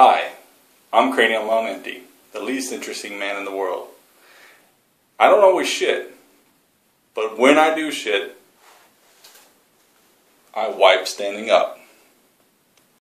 Hi, I'm Cranium On Empty, the least interesting man in the world. I don't always shit, but when I do shit, I wipe standing up.